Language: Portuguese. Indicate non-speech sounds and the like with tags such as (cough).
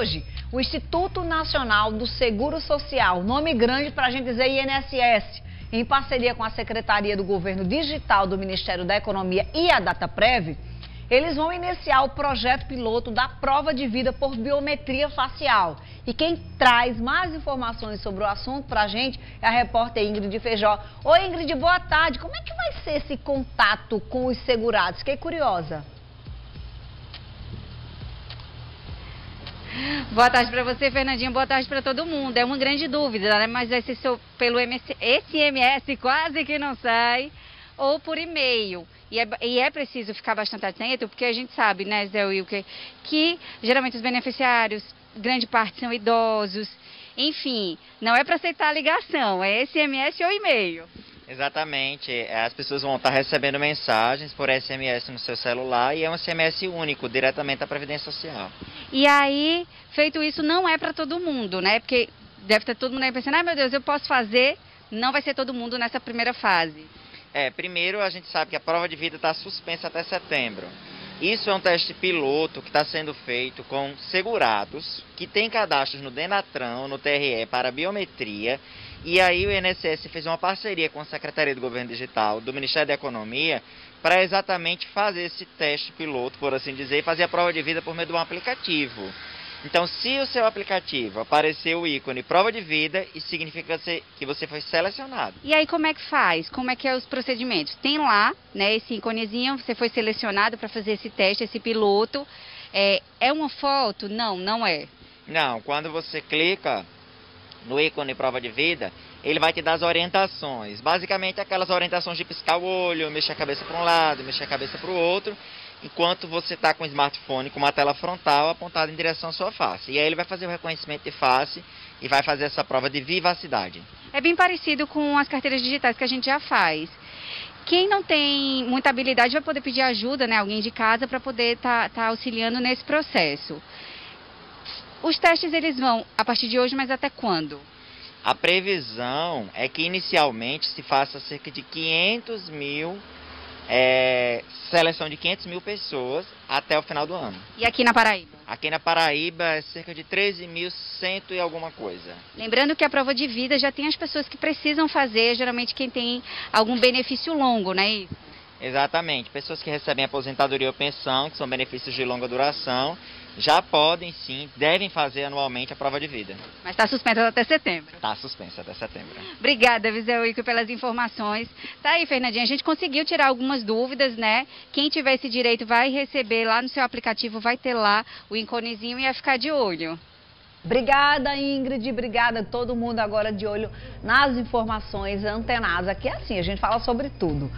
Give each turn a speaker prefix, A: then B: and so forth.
A: Hoje, o Instituto Nacional do Seguro Social, nome grande para a gente dizer INSS, em parceria com a Secretaria do Governo Digital do Ministério da Economia e a DataPrev, eles vão iniciar o projeto piloto da prova de vida por biometria facial. E quem traz mais informações sobre o assunto para a gente é a repórter Ingrid Feijó. Oi Ingrid, boa tarde. Como é que vai ser esse contato com os segurados? Fiquei curiosa. (laughs)
B: Boa tarde para você, Fernandinho. Boa tarde para todo mundo. É uma grande dúvida, né? Mas vai ser pelo SMS, quase que não sai, ou por e-mail. E é, e é, preciso ficar bastante atento, porque a gente sabe, né, Zé Wilker, que geralmente os beneficiários, grande parte são idosos. Enfim, não é para aceitar a ligação, é SMS ou e-mail.
C: Exatamente. As pessoas vão estar recebendo mensagens por SMS no seu celular e é um SMS único, diretamente da Previdência Social.
B: E aí, feito isso, não é para todo mundo, né? Porque deve ter todo mundo aí pensando, ah, meu Deus, eu posso fazer. Não vai ser todo mundo nessa primeira fase.
C: É, primeiro a gente sabe que a prova de vida está suspensa até setembro. Isso é um teste piloto que está sendo feito com segurados que têm cadastros no Denatran, no TRE para biometria e aí o INSS fez uma parceria com a Secretaria do Governo Digital, do Ministério da Economia, para exatamente fazer esse teste piloto, por assim dizer, e fazer a prova de vida por meio de um aplicativo. Então, se o seu aplicativo aparecer o ícone prova de vida, isso significa que você foi selecionado.
B: E aí, como é que faz? Como é que é os procedimentos? Tem lá, né, esse íconezinho, você foi selecionado para fazer esse teste, esse piloto. É, é uma foto? Não, não é.
C: Não, quando você clica no ícone prova de vida, ele vai te dar as orientações. Basicamente aquelas orientações de piscar o olho, mexer a cabeça para um lado, mexer a cabeça para o outro, enquanto você está com o smartphone com uma tela frontal apontada em direção à sua face. E aí ele vai fazer o reconhecimento de face e vai fazer essa prova de vivacidade.
B: É bem parecido com as carteiras digitais que a gente já faz. Quem não tem muita habilidade vai poder pedir ajuda, né, alguém de casa, para poder estar tá, tá auxiliando nesse processo. Os testes eles vão a partir de hoje, mas até quando?
C: A previsão é que inicialmente se faça cerca de 500 mil, é, seleção de 500 mil pessoas até o final do ano.
B: E aqui na Paraíba?
C: Aqui na Paraíba é cerca de 13.100 e alguma coisa.
B: Lembrando que a prova de vida já tem as pessoas que precisam fazer, geralmente quem tem algum benefício longo, né?
C: Exatamente. Pessoas que recebem aposentadoria ou pensão, que são benefícios de longa duração, já podem sim, devem fazer anualmente a prova de vida.
B: Mas está suspensa até setembro.
C: Está suspensa até setembro.
B: Obrigada, Viseuico, pelas informações. Tá aí, Fernandinha, a gente conseguiu tirar algumas dúvidas, né? Quem tiver esse direito vai receber lá no seu aplicativo, vai ter lá o iconezinho e ia ficar de olho.
A: Obrigada, Ingrid. Obrigada todo mundo agora de olho nas informações antenadas. Aqui é assim, a gente fala sobre tudo.